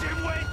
dimwit!